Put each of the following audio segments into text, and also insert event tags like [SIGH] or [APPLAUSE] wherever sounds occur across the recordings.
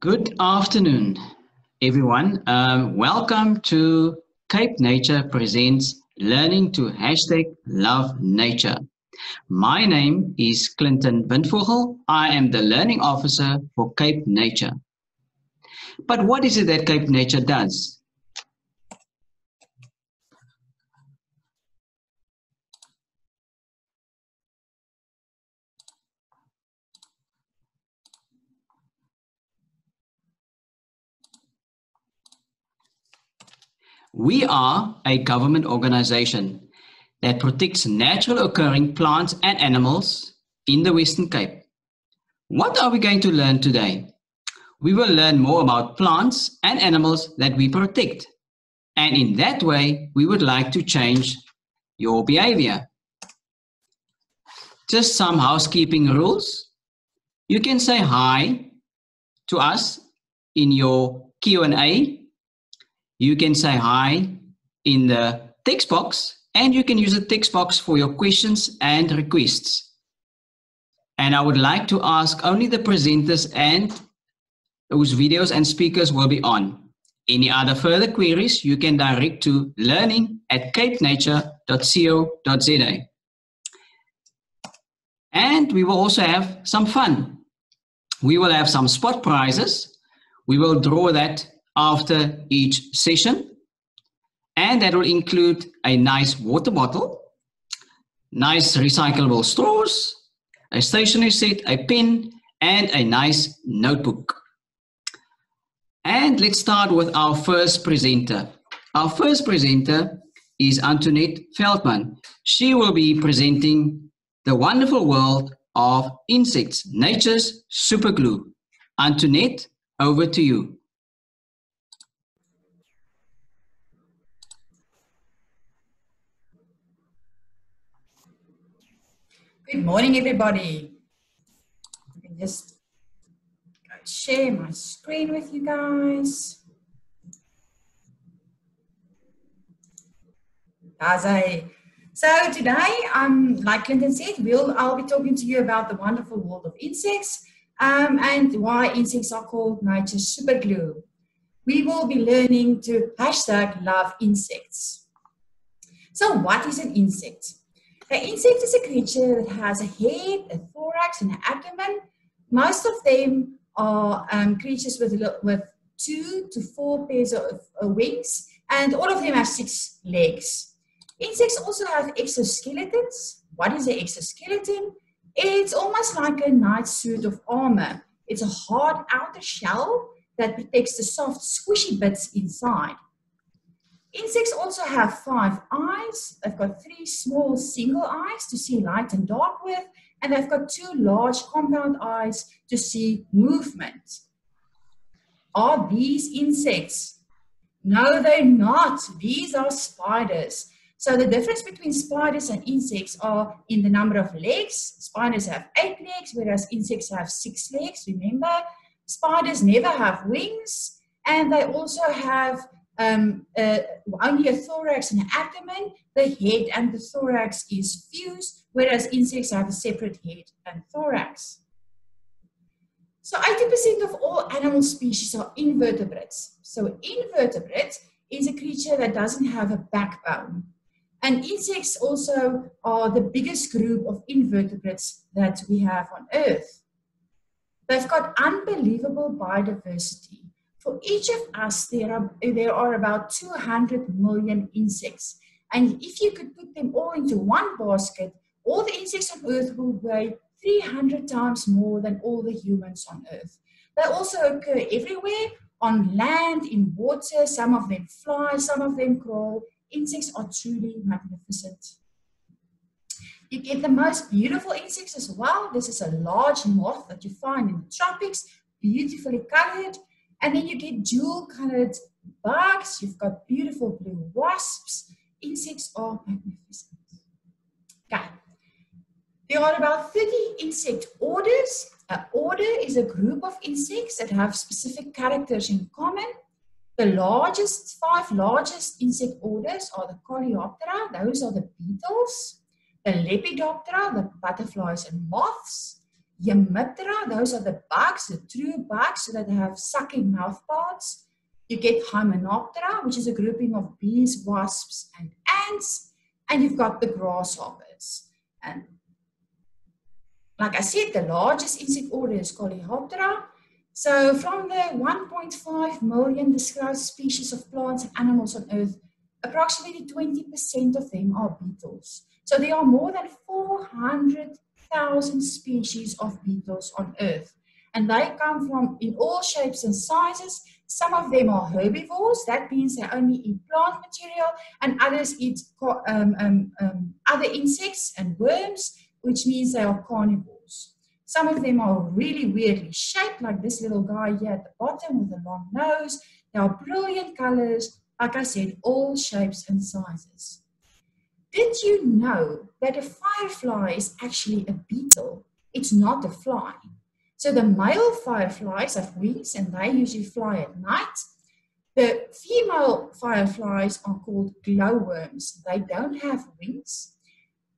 Good afternoon, everyone. Um, welcome to Cape Nature Presents Learning to Hashtag Love Nature. My name is Clinton Windvogel. I am the Learning Officer for Cape Nature. But what is it that Cape Nature does? We are a government organization that protects natural occurring plants and animals in the Western Cape. What are we going to learn today? We will learn more about plants and animals that we protect. And in that way, we would like to change your behavior. Just some housekeeping rules. You can say hi to us in your Q&A you can say hi in the text box and you can use the text box for your questions and requests. And I would like to ask only the presenters and whose videos and speakers will be on. Any other further queries, you can direct to learning at capenature.co.za. And we will also have some fun. We will have some spot prizes. We will draw that after each session. And that will include a nice water bottle, nice recyclable straws, a stationery set, a pen, and a nice notebook. And let's start with our first presenter. Our first presenter is Antoinette Veldtman. She will be presenting the wonderful world of insects, nature's superglue. Antoinette, over to you. Good morning, everybody. I can just share my screen with you guys. As I, so today, um, like Clinton said, we'll, I'll be talking to you about the wonderful world of insects um, and why insects are called nature's superglue. We will be learning to hashtag love insects. So what is an insect? An insect is a creature that has a head, a thorax, and an abdomen. Most of them are um, creatures with, with two to four pairs of, of wings, and all of them have six legs. Insects also have exoskeletons. What is an exoskeleton? It's almost like a knight suit of armor. It's a hard outer shell that protects the soft, squishy bits inside. Insects also have five eyes. They've got three small single eyes to see light and dark with, and they've got two large compound eyes to see movement. Are these insects? No, they're not. These are spiders. So the difference between spiders and insects are in the number of legs. Spiders have eight legs, whereas insects have six legs. Remember, spiders never have wings, and they also have um, uh, only a thorax and an abdomen. The head and the thorax is fused, whereas insects have a separate head and thorax. So 80% of all animal species are invertebrates. So invertebrate is a creature that doesn't have a backbone. And insects also are the biggest group of invertebrates that we have on Earth. They've got unbelievable biodiversity. For each of us, there are, there are about 200 million insects. And if you could put them all into one basket, all the insects on Earth will weigh 300 times more than all the humans on Earth. They also occur everywhere on land, in water. Some of them fly, some of them crawl. Insects are truly magnificent. You get the most beautiful insects as well. This is a large moth that you find in the tropics, beautifully colored. And then you get jewel colored bugs. You've got beautiful blue wasps. Insects are magnificent. Okay. There are about 30 insect orders. An order is a group of insects that have specific characters in common. The largest, five largest insect orders are the Coleoptera, those are the beetles, the Lepidoptera, the butterflies and moths, Hemiptera, those are the bugs, the true bugs that have sucking mouthparts. You get Hymenoptera, which is a grouping of bees, wasps, and ants. And you've got the grasshoppers. And like I said, the largest insect order is Coleoptera. So from the 1.5 million described species of plants and animals on Earth, approximately 20% of them are beetles. So there are more than 400,000 species of beetles on Earth. And they come from in all shapes and sizes. Some of them are herbivores, that means they only eat plant material, and others eat um, um, um, other insects and worms, which means they are carnivores. Some of them are really weirdly shaped, like this little guy here at the bottom with a long nose. They are brilliant colors, like I said, all shapes and sizes. Did you know that a firefly is actually a beetle? It's not a fly. So the male fireflies have wings and they usually fly at night. The female fireflies are called glowworms. They don't have wings.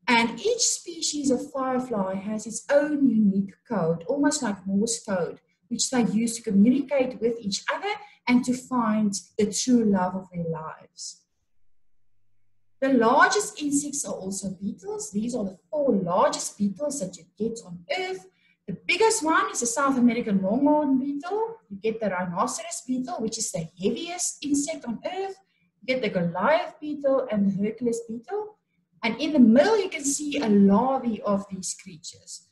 And each species of firefly has its own unique code, almost like Morse code, which they use to communicate with each other and to find the true love of their lives. The largest insects are also beetles. These are the four largest beetles that you get on Earth. The biggest one is the South American longhorn beetle. You get the rhinoceros beetle, which is the heaviest insect on Earth. You get the Goliath beetle and the Hercules beetle. And in the middle, you can see a larvae of these creatures.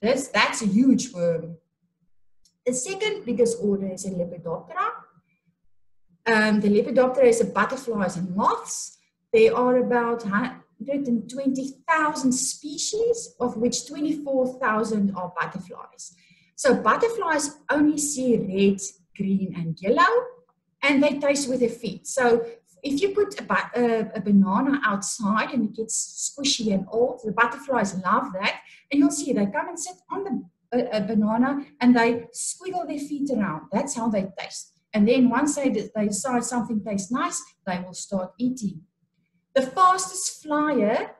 This, that's a huge worm. The second biggest order is a Lepidoptera. Um, the Lepidoptera is a butterflies and moths. There are about 120,000 species, of which 24,000 are butterflies. So butterflies only see red, green, and yellow, and they taste with their feet. So if you put a, a, a, banana outside and it gets squishy and old, the butterflies love that. And you'll see they come and sit on the a, a banana and they squiggle their feet around. That's how they taste. And then once they, they decide something tastes nice, they will start eating. The fastest flyer,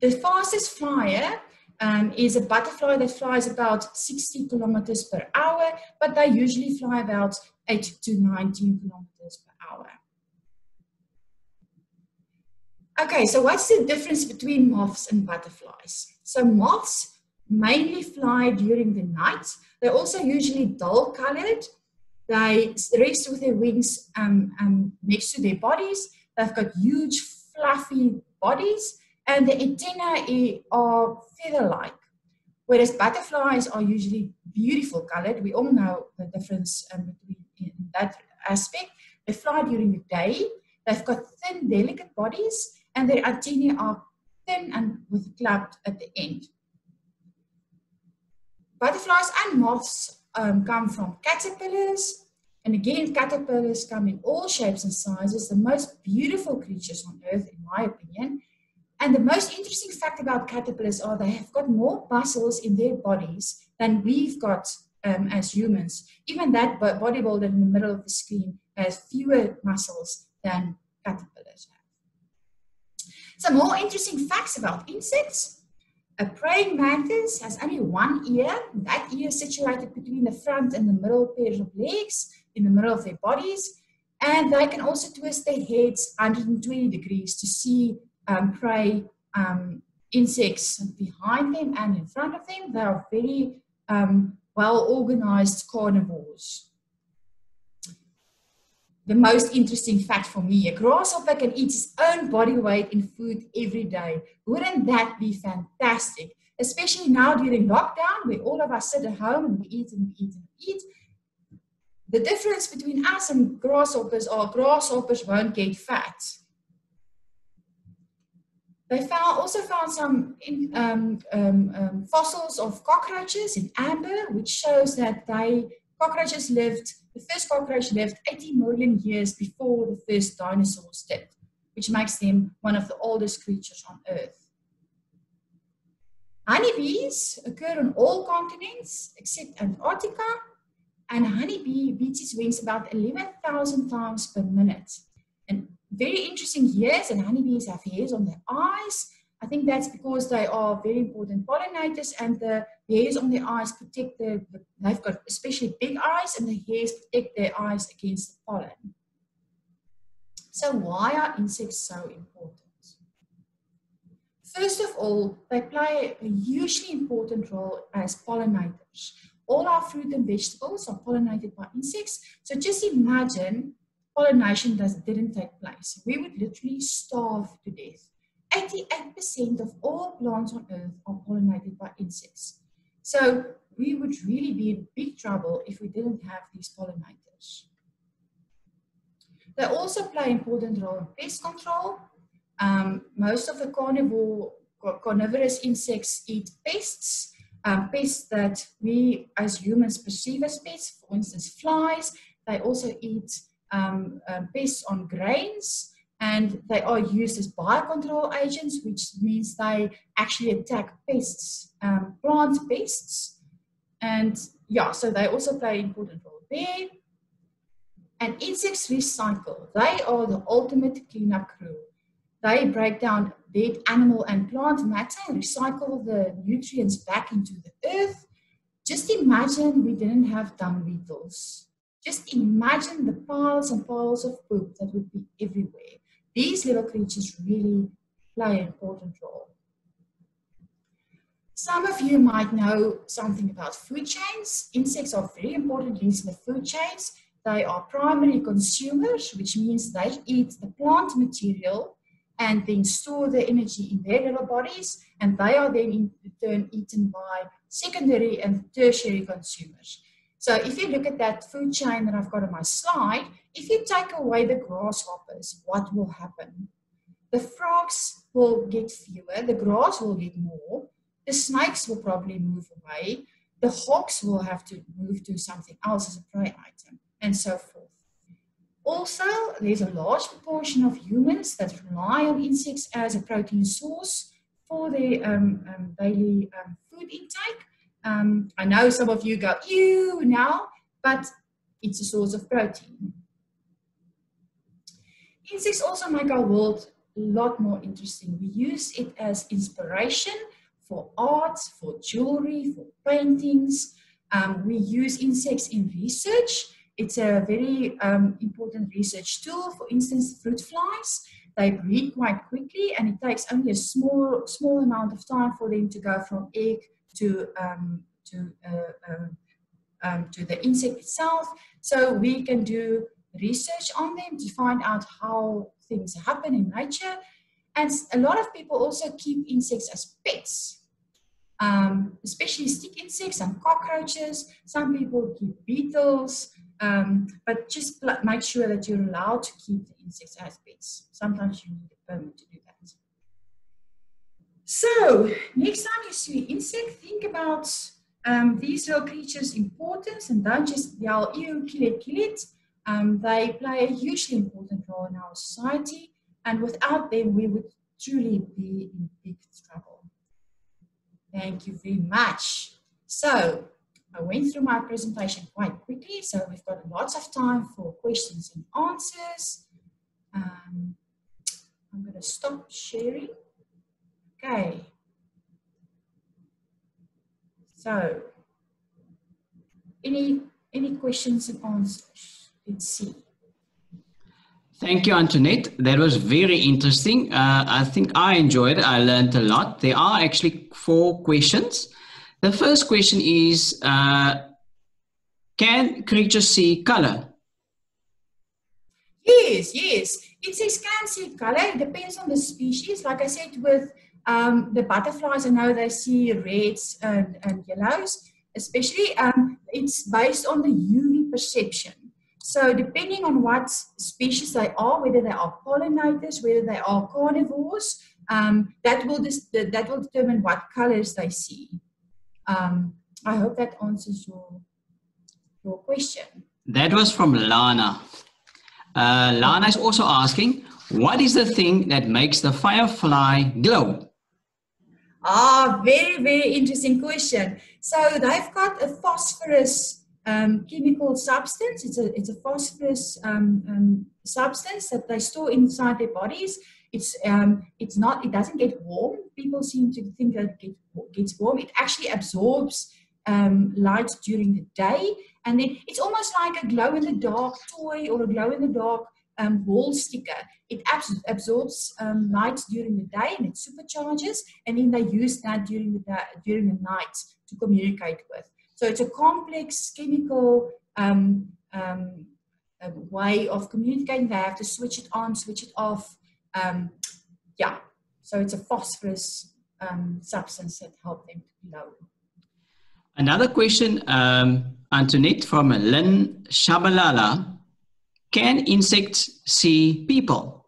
the fastest flyer um, is a butterfly that flies about 60 kilometers per hour, but they usually fly about 8 to 19 kilometers per hour. Okay, so what's the difference between moths and butterflies? So moths mainly fly during the night. They're also usually dull colored. They rest with their wings um, um, next to their bodies. They've got huge fluffy bodies and the antennae are feather-like, whereas butterflies are usually beautiful colored. We all know the difference um, between in that aspect. They fly during the day. They've got thin, delicate bodies, and their antennae are thin and with clubbed at the end. Butterflies and moths um, come from caterpillars, and again, caterpillars come in all shapes and sizes, the most beautiful creatures on earth, in my opinion. And the most interesting fact about caterpillars are they have got more muscles in their bodies than we've got um, as humans. Even that bodybuilder in the middle of the screen has fewer muscles than caterpillars have. Some more interesting facts about insects. A praying mantis has only one ear. That ear is situated between the front and the middle pairs of legs in the middle of their bodies. And they can also twist their heads 120 degrees to see um, prey um, insects behind them and in front of them. They are very um, well organized carnivores. The most interesting fact for me, a grasshopper can eat its own body weight in food every day. Wouldn't that be fantastic? Especially now during lockdown, where all of us sit at home and we eat and we eat and we eat. The difference between us and grasshoppers are grasshoppers won't get fat they found, also found some in, um, um, um, fossils of cockroaches in amber, which shows that they cockroaches lived, the first cockroach lived 80 million years before the first dinosaurs did, which makes them one of the oldest creatures on Earth. Honeybees occur on all continents except Antarctica, and honeybee beats its wings about 11,000 times per minute. And very interesting hairs, and honeybees have hairs on their eyes. I think that's because they are very important pollinators and the hairs on their eyes protect the, they've got especially big eyes and the hairs protect their eyes against the pollen. So why are insects so important? First of all, they play a hugely important role as pollinators. All our fruit and vegetables are pollinated by insects. So just imagine pollination does, didn't take place. We would literally starve to death. 88% of all plants on earth are pollinated by insects. So we would really be in big trouble if we didn't have these pollinators. They also play an important role in pest control. Um, most of the carnivore, carnivorous insects eat pests, um, pests that we as humans perceive as pests, for instance, flies. They also eat um, uh, pests on grains and they are used as biocontrol agents, which means they actually attack pests, um, plant pests. And yeah, so they also play an important role there. And insects recycle. They are the ultimate cleanup crew. They break down dead animal and plant matter and recycle the nutrients back into the earth. Just imagine we didn't have dung beetles. Just imagine the piles and piles of poop that would be everywhere. These little creatures really play an important role. Some of you might know something about food chains. Insects are very important links in the food chains. They are primary consumers, which means they eat the plant material and then store the energy in their little bodies, and they are then in turn eaten by secondary and tertiary consumers. So if you look at that food chain that I've got on my slide, if you take away the grasshoppers, what will happen? The frogs will get fewer, the grass will get more, the snakes will probably move away, the hawks will have to move to something else as a prey item, and so forth. Also, there's a large proportion of humans that rely on insects as a protein source for their um, um, daily um, food intake. Um, I know some of you go, ew, now, but it's a source of protein. Insects also make our world a lot more interesting. We use it as inspiration for art, for jewelry, for paintings. Um, we use insects in research. It's a very um, important research tool. For instance, fruit flies, they breed quite quickly and it takes only a small, small amount of time for them to go from egg to, um, to, uh, um, um, to the insect itself. So we can do research on them to find out how things happen in nature. And a lot of people also keep insects as pets, um, especially stick insects and cockroaches. Some people keep beetles, um, but just make sure that you're allowed to keep the insects as pets. Sometimes you need a permit to do that. So next time you see an insect, think about um, these little creatures' importance and don't just yell, ew, kill it, kill it. Um, they play a hugely important role in our society, and without them, we would truly be in big trouble. Thank you very much. So, I went through my presentation quite quickly, so we've got lots of time for questions and answers. Um, I'm going to stop sharing. Okay. So, any any questions and answers? Let's see. Thank you, Antoinette. That was very interesting. Uh, I think I enjoyed it. I learned a lot. There are actually four questions. The first question is uh, Can creatures see color? Yes, yes. Insects can see color. It depends on the species. Like I said, with um, the butterflies, I know they see reds and, and yellows, especially. Um, it's based on the UV perception. So depending on what species they are, whether they are pollinators, whether they are carnivores, um, that will that will determine what colors they see. Um, I hope that answers your your question. That was from Lana. Uh, Lana is also asking, what is the thing that makes the firefly glow? Ah, very, very interesting question. So they've got a phosphorus um, chemical substance. It's a, it's a phosphorus um, um, substance that they store inside their bodies. It's um, it's not. It doesn't get warm. People seem to think that it get, gets warm. It actually absorbs um, light during the day, and then it's almost like a glow in the dark toy or a glow in the dark um, wall sticker. It abs- absorbs um, light during the day and it supercharges, and then they use that during the during the night to communicate with. So it's a complex chemical um, um, way of communicating. They have to switch it on, switch it off. Um, yeah, so it's a phosphorus um, substance that helps them to glow. Another question, Antoinette from Lynn Shabalala. Can insects see people?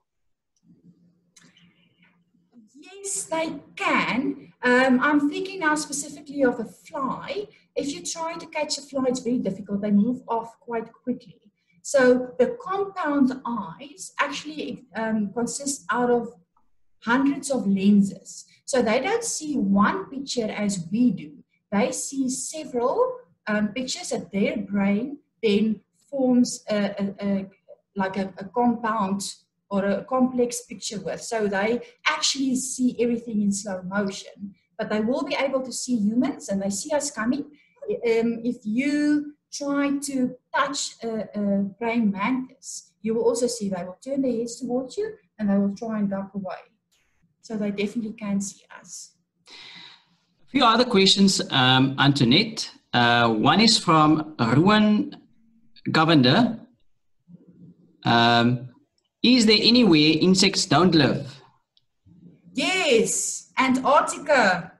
Yes, they can. Um, I'm thinking now specifically of a fly. If you try to catch a fly, it's very difficult. They move off quite quickly. So the compound eyes actually um, consist out of hundreds of lenses. So they don't see one picture as we do. They see several um, pictures that their brain then forms a, a, a like a, a compound or a complex picture with. So they actually see everything in slow motion, but they will be able to see humans and they see us coming. Um, if you try to touch a, a praying mantis, you will also see they will turn their heads towards you and they will try and duck away. So they definitely can see us. A few other questions, um, Antoinette. Uh, one is from Ruan Govender. Um, is there anywhere insects don't live? Yes, Antarctica.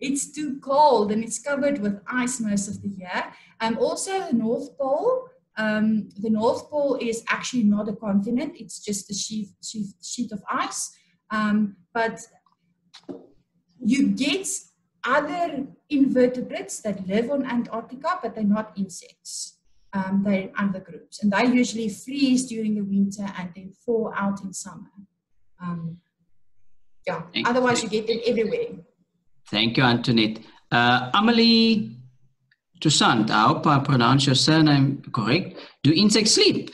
It's too cold and it's covered with ice most of the year. And also the North Pole. Um, the North Pole is actually not a continent, it's just a sheet, sheet, sheet of ice. Um, but you get other invertebrates that live on Antarctica, but they're not insects. Um, they're other groups, and they usually freeze during the winter and then thaw out in summer. Um, yeah, Thank otherwise you get them everywhere. Thank you, Antoinette. Uh, Amelie Toussaint, I hope I pronounce your surname correct. Do insects sleep?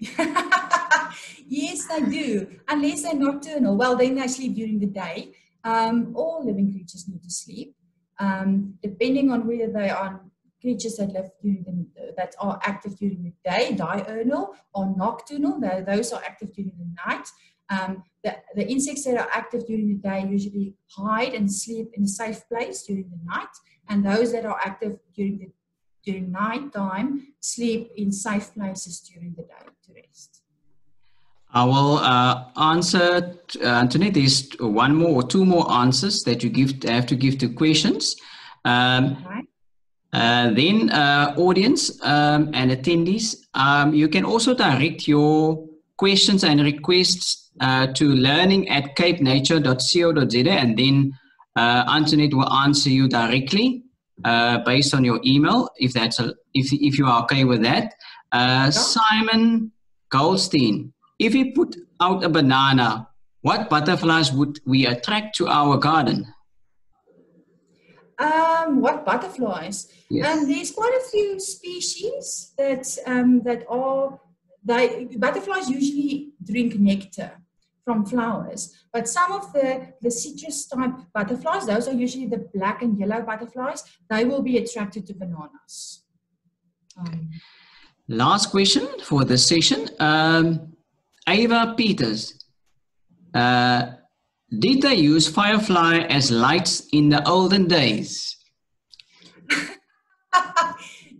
[LAUGHS] yes, they do, unless they're nocturnal. Well, then they sleep during the day. Um, all living creatures need to sleep, um, depending on whether they are creatures that live during the, that are active during the day, diurnal or nocturnal. Those are active during the night. Um, the, the insects that are active during the day usually hide and sleep in a safe place during the night, and those that are active during the during night time sleep in safe places during the day to rest. I will uh, answer, uh, Anthony. There's one more or two more answers that you give have to give to questions. Um, okay. Uh, then, uh, audience um, and attendees, um, you can also direct your questions and requests uh, to learning at capenature.co.za, and then uh, Antoinette will answer you directly uh, based on your email, if that's a, if if you are okay with that. Uh, Simon Goldstein, if we put out a banana, what butterflies would we attract to our garden? Um, what butterflies? Yes. Um, there's quite a few species that um, that are they butterflies usually drink nectar from flowers, but some of the the citrus type butterflies, those are usually the black and yellow butterflies. They will be attracted to bananas. Um, Last question for this session, um, Ava Peters. Uh, did they use firefly as lights in the olden days? [LAUGHS]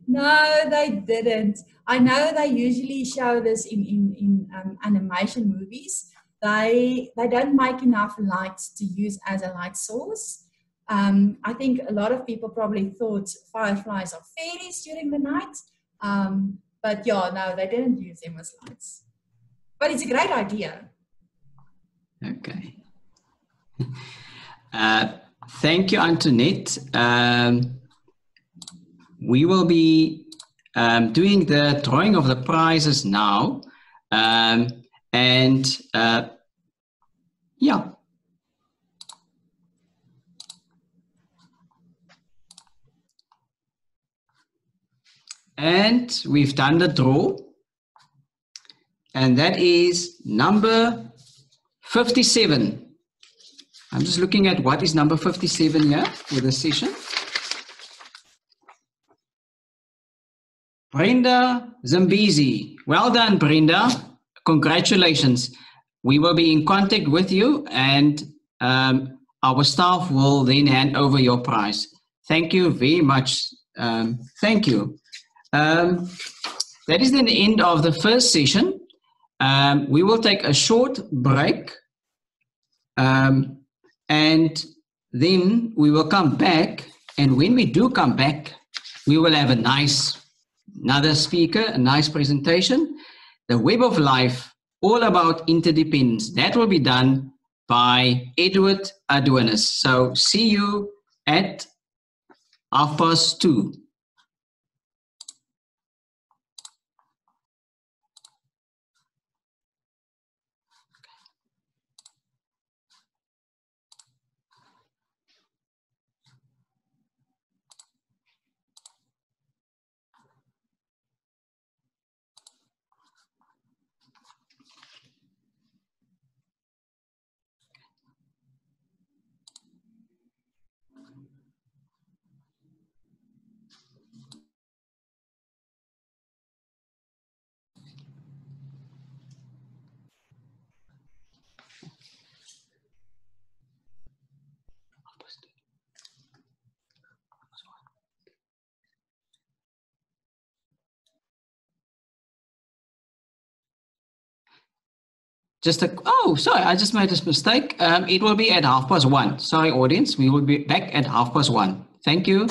no, they didn't. I know they usually show this in, in, in um, animation movies. They, they don't make enough lights to use as a light source. Um, I think a lot of people probably thought fireflies are fairies during the night. Um, but yeah, no, they didn't use them as lights. But it's a great idea. Okay. Uh, thank you, Antoinette. Um, we will be um, doing the drawing of the prizes now. Um, and uh, yeah. And we've done the draw. and that is number 57. I'm just looking at what is number 57 here for the session. Brenda Zambizi. Well done, Brenda. Congratulations. We will be in contact with you and um, our staff will then hand over your prize. Thank you very much. Um, thank you. Um, that is the end of the first session. Um, we will take a short break um, and then we will come back. And when we do come back, we will have a nice another speaker, a nice presentation. The Web of Life, all about interdependence. That will be done by Edward Adonis. So see you at half past two. Just a, oh, sorry, I just made this mistake. Um, it will be at half past one. Sorry, audience, we will be back at half past one. Thank you.